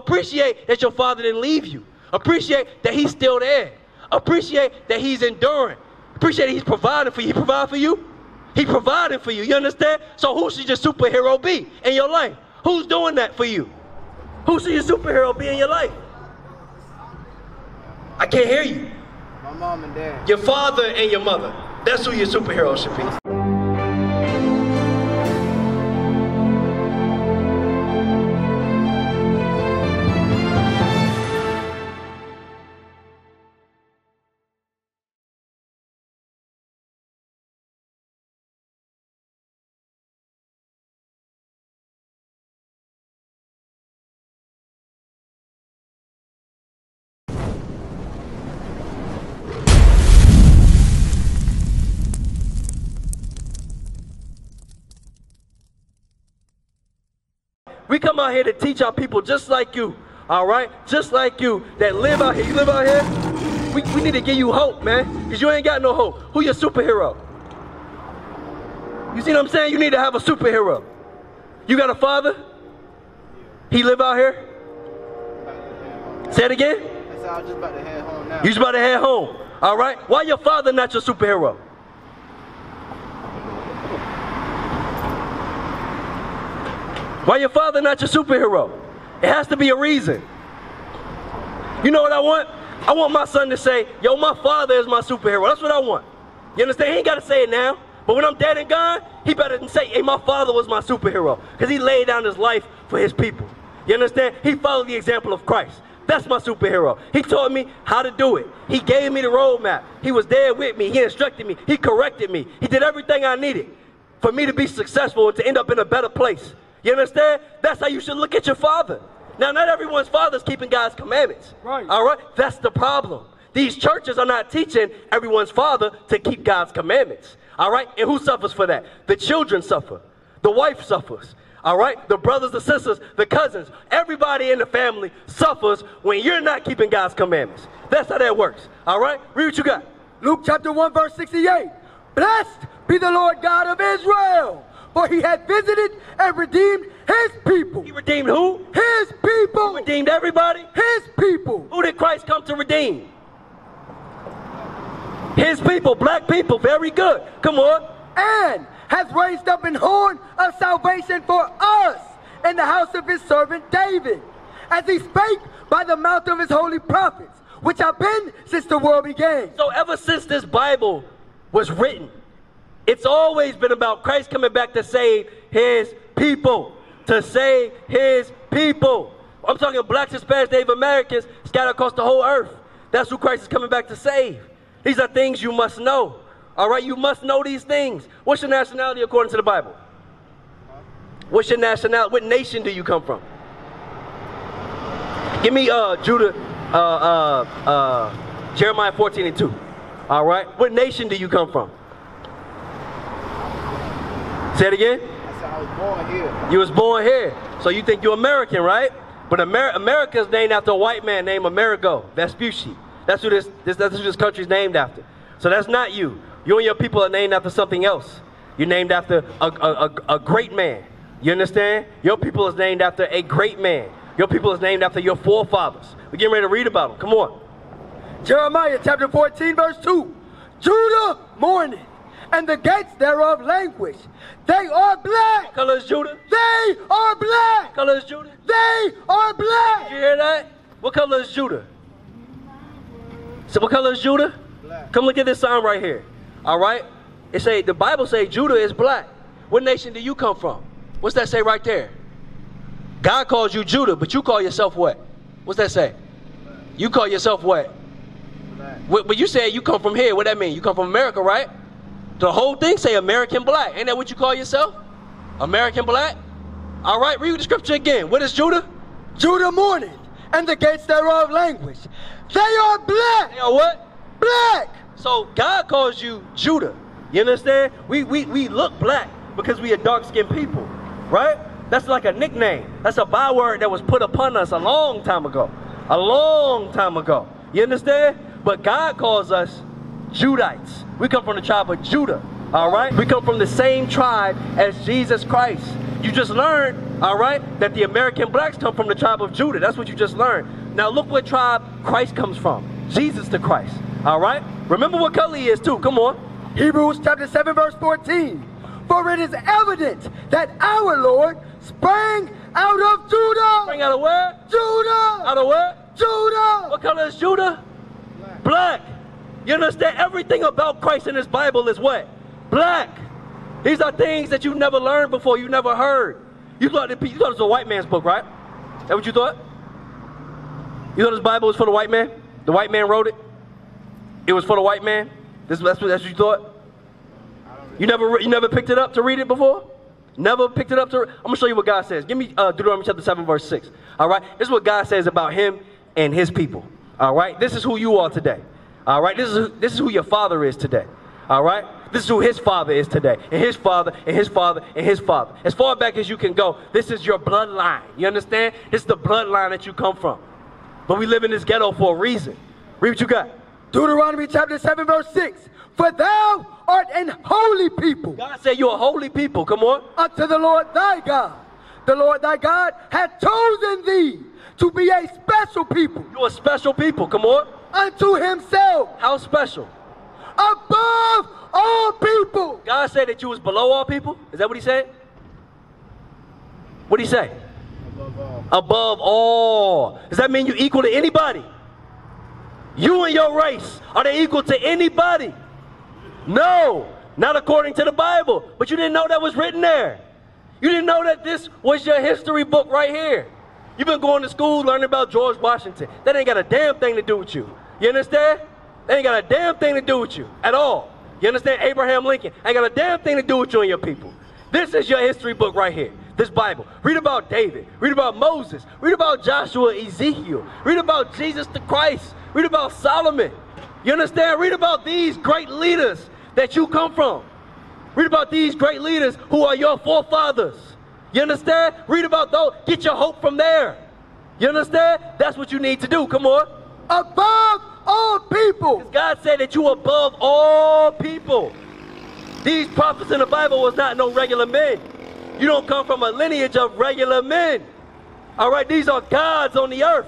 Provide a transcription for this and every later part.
Appreciate that your father didn't leave you. Appreciate that he's still there. Appreciate that he's enduring. Appreciate that he's providing for you. He provide for you? He provided for you. You understand? So who should your superhero be in your life? Who's doing that for you? Who should your superhero be in your life? I can't hear you. My mom and dad. Your father and your mother. That's who your superhero should be. We come out here to teach our people just like you, all right? Just like you that live out here. You live out here? We, we need to give you hope, man, because you ain't got no hope. Who your superhero? You see what I'm saying? You need to have a superhero. You got a father? He live out here? Say it again? That's how I was just about to head home now. You just about to head home, all right? Why your father not your superhero? Why your father not your superhero? It has to be a reason. You know what I want? I want my son to say, yo, my father is my superhero. That's what I want. You understand? He ain't got to say it now. But when I'm dead and gone, he better than say, hey, my father was my superhero. Because he laid down his life for his people. You understand? He followed the example of Christ. That's my superhero. He taught me how to do it. He gave me the roadmap. He was there with me. He instructed me. He corrected me. He did everything I needed for me to be successful and to end up in a better place. You understand? That's how you should look at your father. Now, not everyone's father is keeping God's commandments. Right. All right? That's the problem. These churches are not teaching everyone's father to keep God's commandments. All right? And who suffers for that? The children suffer. The wife suffers. All right? The brothers, the sisters, the cousins, everybody in the family suffers when you're not keeping God's commandments. That's how that works. All right? Read what you got. Luke chapter 1, verse 68. Blessed be the Lord God of Israel, for he had visited and redeemed his people. He redeemed who? His people. He redeemed everybody? His people. Who did Christ come to redeem? His people, black people. Very good. Come on. And has raised up an horn of salvation for us in the house of his servant David, as he spake by the mouth of his holy prophets, which have been since the world began. So ever since this Bible was written, it's always been about Christ coming back to save his people. To save his people. I'm talking blacks, Hispanics, Native Americans scattered across the whole earth. That's who Christ is coming back to save. These are things you must know. All right, you must know these things. What's your nationality according to the Bible? What's your nationality? What nation do you come from? Give me uh, Judah, uh, uh, uh, Jeremiah 14 and 2. All right, what nation do you come from? Say it again. That's how I was born here. You was born here, so you think you're American, right? But Amer- America is named after a white man named Amerigo Vespucci. That's who this, this that's who this country's named after. So that's not you. You and your people are named after something else. You're named after a, a, a, a great man. You understand? Your people is named after a great man. Your people is named after your forefathers. We're getting ready to read about them. Come on. Jeremiah chapter 14, verse 2. Judah mourneth, and the gates thereof languish. They are black. What color is Judah? They are black. What color is Judah? They are black. You black. hear that? What color is Judah? So what color is Judah? Black. Come look at this sign right here. All right? It say the Bible say Judah is black. What nation do you come from? What's that say right there? God calls you Judah, but you call yourself what? What's that say? You call yourself what? Black. What, but you say you come from here. What that mean? You come from America, right? The whole thing say American black. Ain't that what you call yourself? American black? All right, read the scripture again. What is Judah? Judah mourneth, and the gates thereof languish. They are black. They are what? Black. So God calls you Judah. You understand? We we, we look black because we are dark skinned people, right? That's like a nickname. That's a byword that was put upon us a long time ago. A long time ago. You understand? But God calls us Judites. We come from the tribe of Judah. All right? We come from the same tribe as Jesus Christ. You just learned All right? That the American blacks come from the tribe of Judah. That's what you just learned. Now look what tribe Christ comes from. Jesus the Christ. All right? Remember what color he is too. Come on. Hebrews chapter 7, verse 14. For it is evident that our Lord sprang out of Judah. Bring out of where? Judah! Out of where? Judah! What color is Judah? Black. You understand? Everything about Christ in this Bible is what? Black. These are things that you never learned before, you never heard. You thought, it, you thought it was a white man's book, right? That what you thought? You thought this Bible was for the white man? The white man wrote it? It was for the white man? This, that's, what, that's what you thought? You never, you never picked it up to read it before? Never picked it up to. I'm gonna show you what God says. Give me uh, Deuteronomy chapter seven, verse six. All right, this is what God says about Him and His people. All right, this is who you are today. All right, this is who, this is who your father is today. All right, this is who His father is today, and His father, and His father, and His father. As far back as you can go, this is your bloodline. You understand? This is the bloodline that you come from. But we live in this ghetto for a reason. Read what you got. Deuteronomy chapter 7, verse 6. For thou art an holy people God said you're a holy people. Come on. unto the Lord thy God. The Lord thy God hath chosen thee to be a special people You're a special people. Come on. Unto himself How special? above all people. God said that you was below all people? Is that what he said? What did he say? Above all. Above all. Does that mean you equal to anybody? You and your race, are they equal to anybody? No, not according to the Bible. But you didn't know that was written there. You didn't know that this was your history book right here. You've been going to school learning about George Washington. That ain't got a damn thing to do with you. You understand? They ain't got a damn thing to do with you at all. You understand? Abraham Lincoln ain't got a damn thing to do with you and your people. This is your history book right here. This Bible. Read about David. Read about Moses. Read about Joshua, Ezekiel. Read about Jesus the Christ. Read about Solomon. You understand? Read about these great leaders that you come from. Read about these great leaders who are your forefathers. You understand? Read about those. Get your hope from there. You understand? That's what you need to do. Come on. Above all people. God said that you above all people. These prophets in the Bible was not no regular men. You don't come from a lineage of regular men. All right, these are gods on the earth.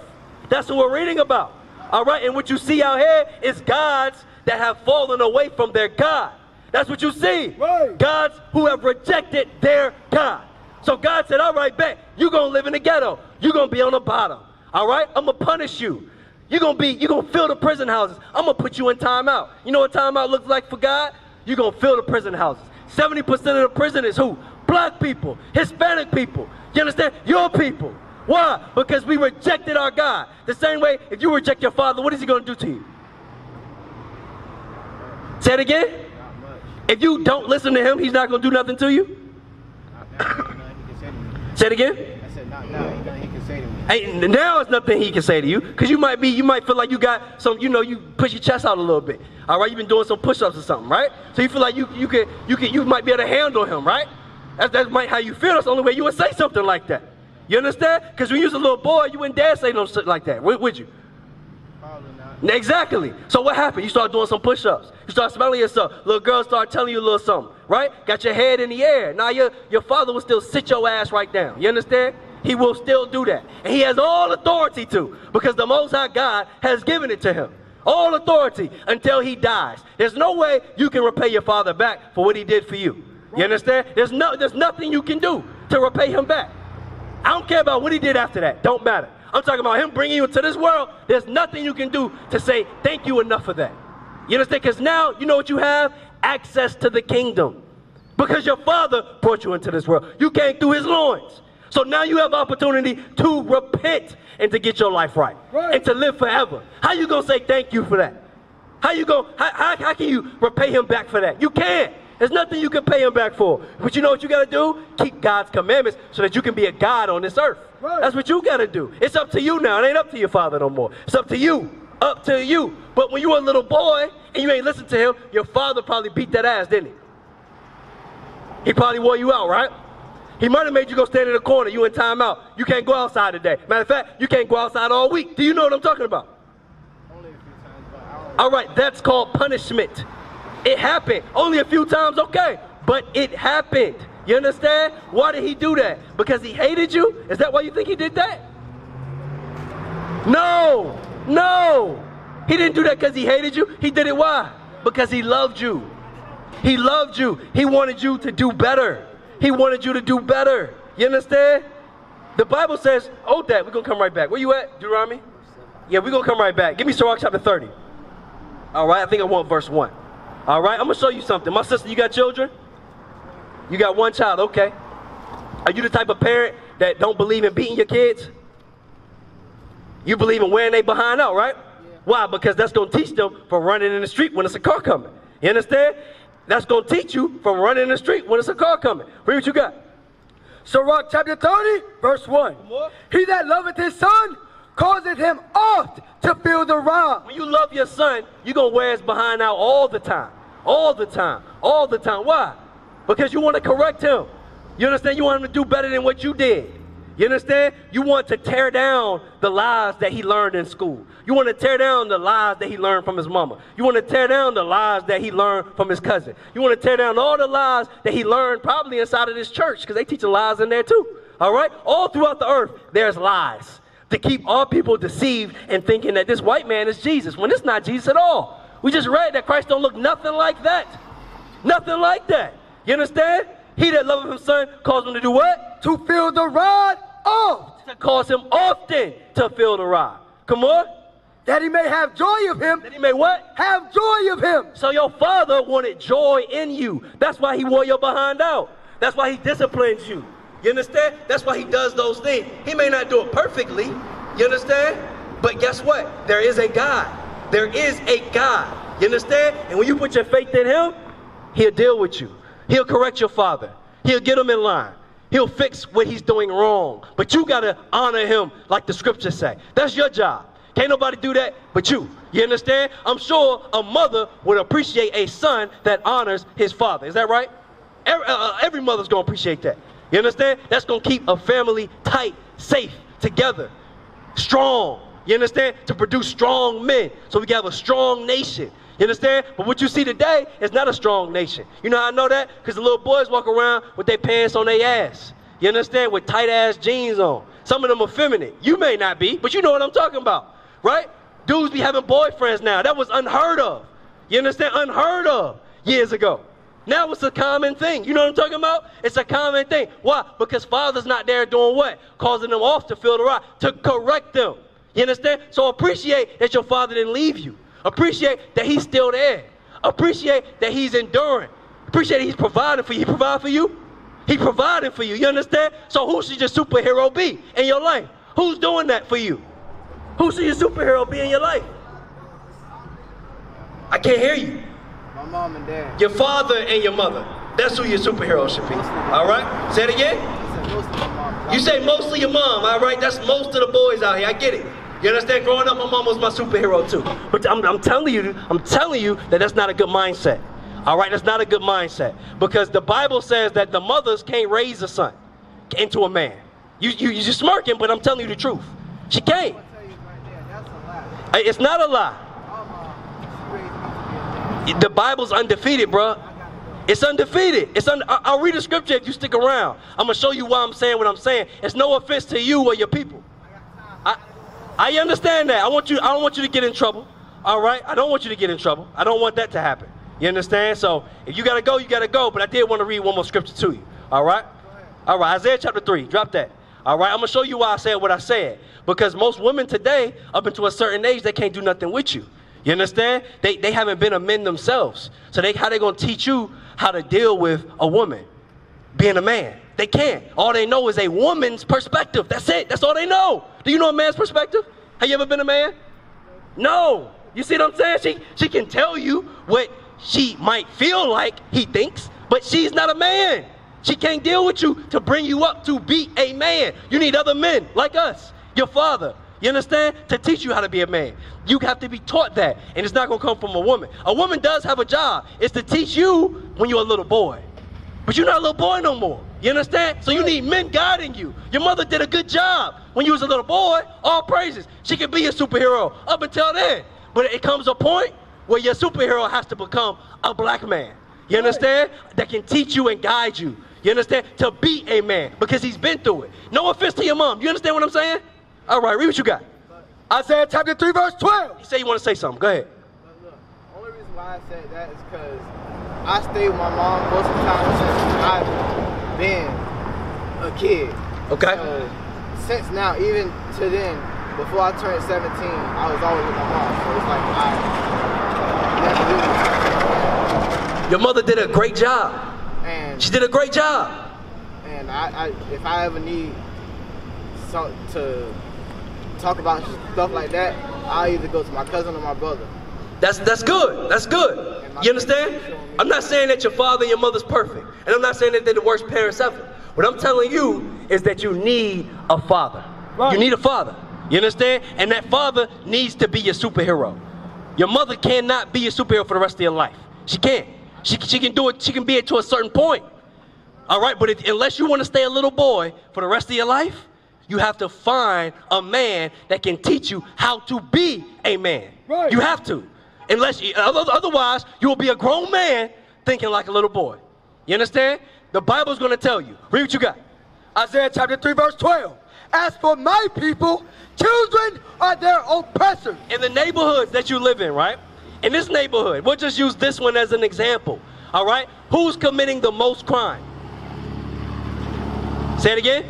That's what we're reading about. All right, and what you see out here is gods that have fallen away from their God. That's what you see. Right. Gods who have rejected their God. So God said, All right, bet, you're gonna live in the ghetto. You're gonna be on the bottom. All right? I'm gonna punish you. You're gonna be, you're gonna fill the prison houses. I'm gonna put you in timeout. You know what timeout looks like for God? You're gonna fill the prison houses. 70% of the prison is who? Black people, Hispanic people. You understand? Your people. Why? Because we rejected our God. The same way, if you reject your father, what is he gonna do to you? Say it again. If you don't listen to him, he's not gonna do nothing to you. Ain't nothing he can say to me. Say it again. I said not now. Ain't nothing he can say to me. Hey, now it's nothing he can say to you, because you might be, you might feel like you got some, you know, you push your chest out a little bit. All right, you've been doing some push-ups or something, right? So you feel like you, you can, you can, you might be able to handle him, right? That's that's might how you feel. That's the only way you would say something like that. You understand? Because when you was a little boy, you wouldn't dare say no shit like that, would, would you? Probably not. Exactly. So what happened? You start doing some push-ups. You start smelling yourself. Little girl start telling you a little something, right? Got your head in the air. Now your your father will still sit your ass right down. You understand? He will still do that. And he has all authority to, because the Most High God has given it to him. All authority until he dies. There's no way you can repay your father back for what he did for you. You understand? There's no there's nothing you can do to repay him back. I don't care about what he did after that. Don't matter. I'm talking about him bringing you into this world. There's nothing you can do to say thank you enough for that. You understand? Because now you know what you have? Access to the kingdom. Because your father brought you into this world. You came through his loins. So now you have opportunity to repent and to get your life right. Right. And to live forever. How you gonna say thank you for that? How you go? How, how, how can you repay him back for that? You can't. There's nothing you can pay him back for. But you know what you gotta do? Keep God's commandments so that you can be a God on this earth. Right. That's what you gotta do. It's up to you now. It ain't up to your father no more. It's up to you. Up to you. But when you were a little boy and you ain't listen to him, your father probably beat that ass, didn't he? He probably wore you out, right? He might have made you go stand in the corner. You in timeout. You can't go outside today. Matter of fact, you can't go outside all week. Do you know what I'm talking about? Only a few times, All right, that's called punishment. It happened. Only a few times, okay. But it happened. You understand? Why did he do that? Because he hated you? Is that why you think he did that? No, no. He didn't do that because he hated you. He did it why? Because he loved you. He loved you. He wanted you to do better. He wanted you to do better. You understand? The Bible says, oh, Dad, we're going to come right back. Where you at, Deuteronomy? Yeah, we're going to come right back. Give me Sirach chapter 30. All right, I think I want verse 1. All right, I'm going to show you something. My sister, you got children? You got one child, okay. Are you the type of parent that don't believe in beating your kids? You believe in wearing they behind out, right? Yeah. Why? Because that's going to teach them for running in the street when it's a car coming. You understand? That's going to teach you from running in the street when it's a car coming. Read what you got. Sirach chapter 30, verse 1. He that loveth his son causeth him oft to feel the rod. When you love your son, you're going to wear his behind out all the time. All the time. All the time. Why? Because you want to correct him. You understand? You want him to do better than what you did. You understand? You want to tear down the lies that he learned in school. You want to tear down the lies that he learned from his mama. You want to tear down the lies that he learned from his cousin. You want to tear down all the lies that he learned probably inside of this church because they teach the lies in there too. All right? All throughout the earth, there's lies to keep all people deceived and thinking that this white man is Jesus when it's not Jesus at all. We just read that Christ don't look nothing like that. Nothing like that. You understand? He that loveth his son calls him to do what? To feel the rod oft. To cause him often to feel the rod. Come on. That he may have joy of him. That he may what? Have joy of him. So your father wanted joy in you. That's why he wore your behind out. That's why he disciplines you. You understand? That's why he does those things. He may not do it perfectly. You understand? But guess what? There is a God. There is a God. You understand? And when you put your faith in him, he'll deal with you. He'll correct your father. He'll get him in line. He'll fix what he's doing wrong. But you got to honor him like the scriptures say. That's your job. Can't nobody do that but you. You understand? I'm sure a mother would appreciate a son that honors his father. Is that right? Every, uh, uh every mother's going to appreciate that. You understand? That's going to keep a family tight, safe, together, strong. You understand? To produce strong men. So we can have a strong nation. You understand? But what you see today is not a strong nation. You know how I know that? Because the little boys walk around with their pants on their ass. You understand? With tight ass jeans on. Some of them are feminine. You may not be, but you know what I'm talking about. Right? Dudes be having boyfriends now. That was unheard of. You understand? Unheard of years ago. Now it's a common thing. You know what I'm talking about? It's a common thing. Why? Because father's not there doing what? Causing them off to feel the right, to correct them. You understand? So appreciate that your father didn't leave you. Appreciate that he's still there. Appreciate that he's enduring. Appreciate that he's providing for you. He provide for you? He providing for you. You understand? So who should your superhero be in your life? Who's doing that for you? Who should your superhero be in your life? I can't hear you. My mom and dad. Your father and your mother. That's who your superhero should be. All right? Say it again. You say mostly your mom. All right? That's most of the boys out here. I get it. You understand? Growing up, my mom was my superhero too. But I'm, I'm telling you, I'm telling you that that's not a good mindset. All right, that's not a good mindset because the Bible says that the mothers can't raise a son into a man. You you you're just smirking, but I'm telling you the truth. She can't. It's not a lie. The Bible's undefeated, bro. It's undefeated. It's un- I'll read the scripture if you stick around. I'm gonna show you why I'm saying what I'm saying. It's no offense to you or your people. I, I understand that. I want you. I don't want you to get in trouble. All right. I don't want you to get in trouble. I don't want that to happen. You understand? So if you gotta go, you gotta go. But I did want to read one more scripture to you. All right. All right. Isaiah chapter three. Drop that. All right. I'm gonna show you why I said what I said. Because most women today, up until a certain age, they can't do nothing with you. You understand? They, they haven't been a men themselves. So they how they gonna teach you how to deal with a woman being a man? They can't. All they know is a woman's perspective. That's it. That's all they know. Do you know a man's perspective? Have you ever been a man? No. You see what I'm saying? She she can tell you what she might feel like he thinks, but she's not a man. She can't deal with you to bring you up to be a man. You need other men like us, your father. You understand? To teach you how to be a man. You have to be taught that. And it's not going to come from a woman. A woman does have a job. It's to teach you when you're a little boy. But you're not a little boy no more. You understand? So you need men guiding you. Your mother did a good job when you was a little boy. All praises. She can be a superhero up until then. But it comes a point where your superhero has to become a black man. You understand? That can teach you and guide you. You understand? To be a man because he's been through it. No offense to your mom. You understand what I'm saying? All right, read what you got. Isaiah chapter 3, verse 12. You say you want to say something. Go ahead. But look, only reason why I said that is because I stayed with my mom most of the time since I've been a kid. Okay. So, since now, even to then, before I turned 17, I was always with my mom. So it's like I never really. Your mother did a great job. She did a great job. and I, I if I ever need some to talk about stuff like that, I'll either go to my cousin or my brother. That's that's good. That's good. You understand? I'm not saying that your father and your mother's perfect, and I'm not saying that they're the worst parents ever. What I'm telling you is that you need a father. Right. You need a father. You understand? And that father needs to be your superhero. Your mother cannot be your superhero for the rest of your life. She can't. She, she can do it. She can be it to a certain point. All right, but if, unless you want to stay a little boy for the rest of your life, you have to find a man that can teach you how to be a man. Right. You have to. Unless otherwise, you will be a grown man thinking like a little boy. You understand? The Bible's going to tell you. Read what you got. Isaiah chapter 3, verse 12. As for my people, children are their oppressors. in the neighborhoods that you live in, right? In this neighborhood, we'll just use this one as an example. All right? Who's committing the most crime? Say it again.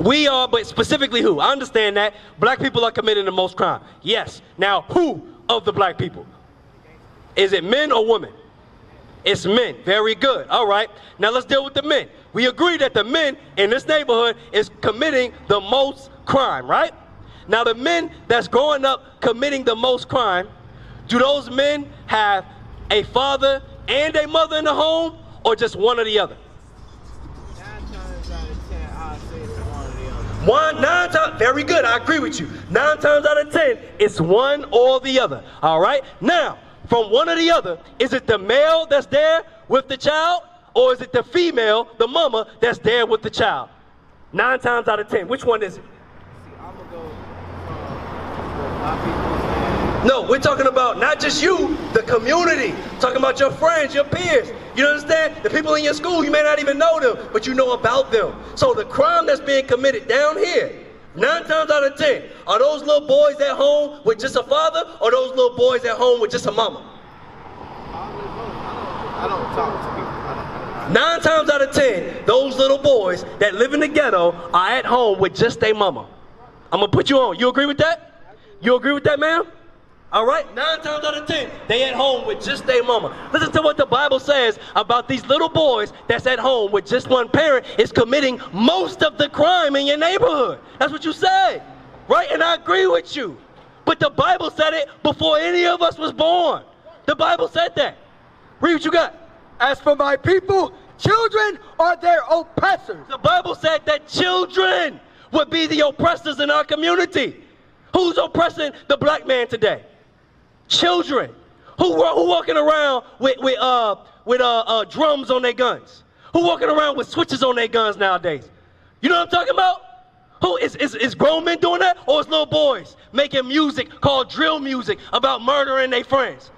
We are, but specifically who? I understand that. Black people are committing the most crime. Yes. Now, who of the black people? Is it men or women? It's men. Very good. All right. Now let's deal with the men. We agree that the men in this neighborhood is committing the most crime, right? Now the men that's growing up committing the most crime, do those men have a father and a mother in the home or just one or the other? One, nine times, very good, I agree with you. Nine times out of ten, it's one or the other. All right? Now, from one or the other, is it the male that's there with the child, or is it the female, the mama, that's there with the child? Nine times out of ten, which one is it? No, we're talking about not just you, the community. Talking about your friends, your peers. You understand? The people in your school, you may not even know them, but you know about them. So the crime that's being committed down here, nine times out of ten, are those little boys at home with just a father, or those little boys at home with just a mama? I don't, talk to people. Nine times out of ten, those little boys that live in the ghetto are at home with just their mama. I'm gonna put you on. You agree with that? You agree with that, ma'am? All right. Nine times out of ten, they at home with just their mama. Listen to what the Bible says about these little boys that's at home with just one parent is committing most of the crime in your neighborhood. That's what you say, right? And I agree with you. But the Bible said it before any of us was born. The Bible said that. Read what you got. As for my people, children are their oppressors. The Bible said that children would be the oppressors in our community. Who's oppressing the black man today? Children. Who, who walking around with, with, uh, with uh, uh, drums on their guns? Who walking around with switches on their guns nowadays? You know what I'm talking about? Who is, is, is grown men doing that? Or is little boys making music called drill music about murdering their friends?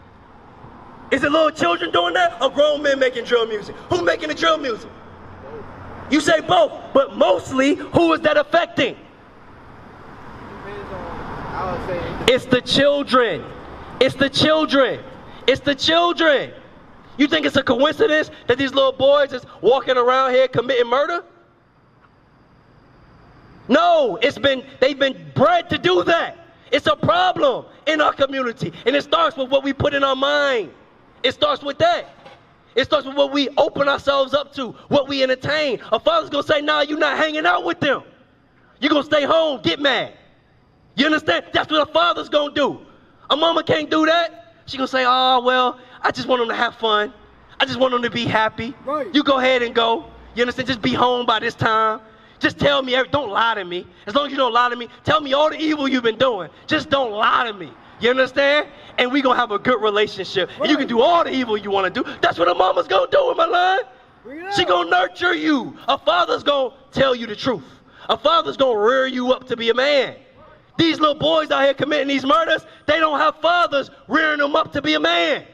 Is it little children doing that or grown men making drill music? Who making the drill music? You say both, but mostly who is that affecting? depends on, I would say, it depends It's the children. It's the children. It's the children. You think it's a coincidence that these little boys is walking around here committing murder? No, it's been they've been bred to do that. It's a problem in our community. And it starts with what we put in our mind. It starts with that. It starts with what we open ourselves up to, what we entertain. A father's gonna say, nah, you're not hanging out with them. You're gonna stay home, get mad. You understand? That's what a father's gonna do. A mama can't do that. She gonna say, oh, well, I just want them to have fun. I just want them to be happy. Right. You go ahead and go. You understand? Just be home by this time. Just tell me, don't lie to me. As long as you don't lie to me, tell me all the evil you've been doing. Just don't lie to me. You understand? And we gonna have a good relationship. And you can do all the evil you wanna do. That's what a mama's gonna do in my line. She gonna nurture you. A father's gonna tell you the truth. A father's gonna rear you up to be a man. These little boys out here committing these murders, they don't have fathers rearing them up to be a man.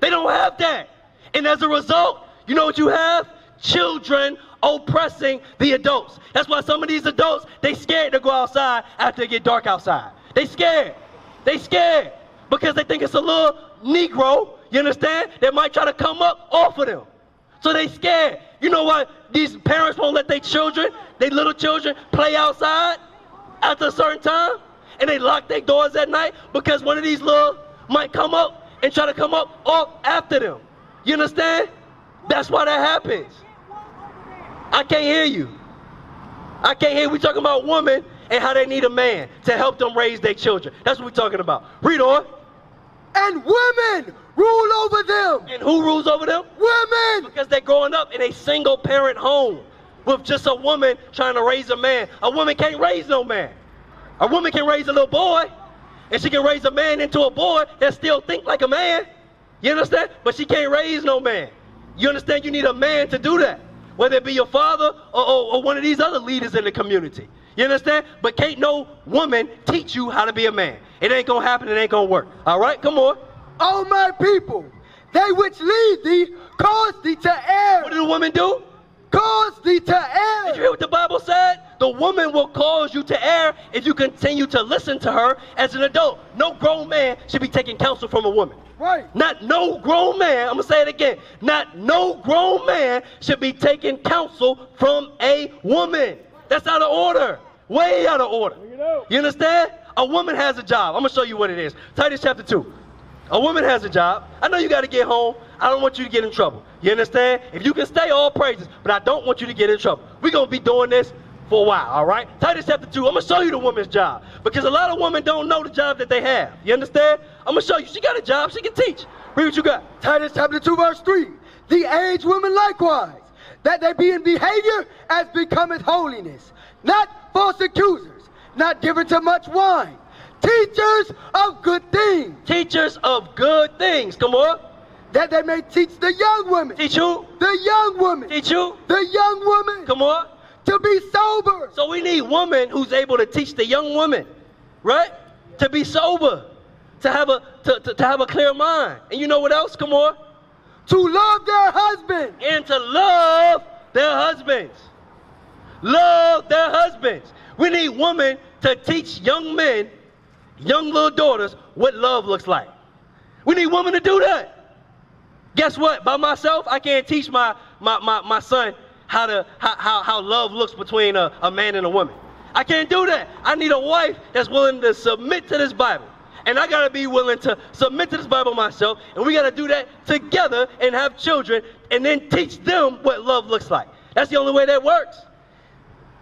They don't have that. And as a result, you know what you have? children oppressing the adults. That's why some of these adults, they scared to go outside after it get dark outside. They scared. They scared because they think it's a little Negro, you understand, that might try to come up off of them. So they scared. You know what? These parents won't let their children, their little children, play outside after a certain time, and they lock their doors at night because one of these little might come up and try to come up off after them. You understand? That's why that happens. I can't hear you. I can't hear. We talking about women and how they need a man to help them raise their children. That's what we're talking about. Read on. And women rule over them. And who rules over them? Women. Because they're growing up in a single parent home with just a woman trying to raise a man. A woman can't raise no man. A woman can raise a little boy, and she can raise a man into a boy that still think like a man. You understand? But she can't raise no man. You understand? You need a man to do that. Whether it be your father or, or, or one of these other leaders in the community. You understand? But can't no woman teach you how to be a man. It ain't gonna happen, it ain't gonna work. All right, come on. O my people, they which lead thee cause thee to err. What did the woman do? Cause thee to err. Did you hear what the Bible said? The woman will cause you to err if you continue to listen to her as an adult. No grown man should be taking counsel from a woman. Right. Not no grown man, I'm gonna say it again. Not no grown man should be taking counsel from a woman. That's out of order. Way out of order. You understand? A woman has a job. I'm gonna show you what it is. Titus chapter 2. A woman has a job. I know you got to get home. I don't want you to get in trouble. You understand? If you can stay, all praises. But I don't want you to get in trouble. We're going to be doing this for a while, all right? Titus chapter 2, I'm going to show you the woman's job. Because a lot of women don't know the job that they have. You understand? I'm going to show you. She got a job. She can teach. Read what you got. Titus chapter 2, verse 3. The aged women likewise, that they be in behavior as becometh holiness, not false accusers, not given to much wine, teachers of good things, Teachers of good things. Come on. that they may teach the young women, Teach who? the young women, Teach you. the young women Come on. To be sober, So we need woman who's able to teach the young woman, right? To be sober, to have a to, to, to have a clear mind. And you know what else? Come on. to love their husband, And to love their husbands. Love their husbands. We need women to teach young men, young little daughters, what love looks like. We need women to do that. Guess what? By myself, I can't teach my, my, my, my son how, to, how, how, how love looks between a, a man and a woman. I can't do that. I need a wife that's willing to submit to this Bible. And I gotta be willing to submit to this Bible myself. And we gotta do that together and have children and then teach them what love looks like. That's the only way that works.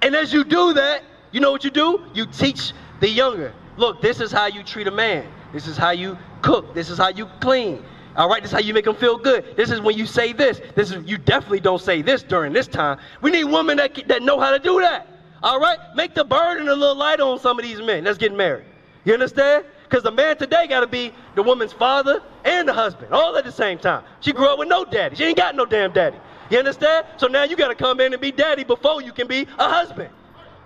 And as you do that, you know what you do? You teach the younger. Look, this is how you treat a man. This is how you cook. This is how you clean. All right, this is how you make them feel good. This is when you say this. This is you definitely don't say this during this time. We need women that that know how to do that. All right, make the burden a little lighter on some of these men that's getting married. You understand? Because the man today got to be the woman's father and the husband, all at the same time. She grew up with no daddy. She ain't got no damn daddy. You understand? So now you got to come in and be daddy before you can be a husband.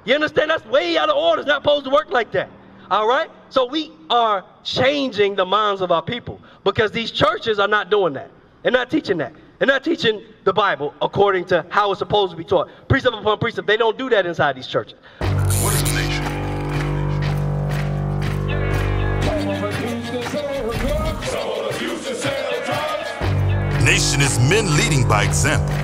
You understand? That's way out of order. It's not supposed to work like that. All right? So we are changing the minds of our people because these churches are not doing that. They're not teaching that. They're not teaching the Bible according to how it's supposed to be taught. Precept upon precept. They don't do that inside these churches. What is a nation? Nation is men leading by example.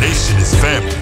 Nation is family.